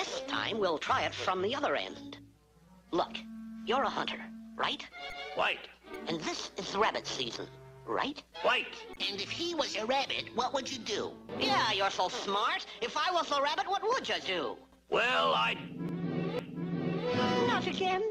This time we'll try it from the other end. Look, you're a hunter, right? White. And this is rabbit season, right? White. And if he was a rabbit, what would you do? Yeah, you're so smart. If I was a rabbit, what would you do? Well, I'd... Not again.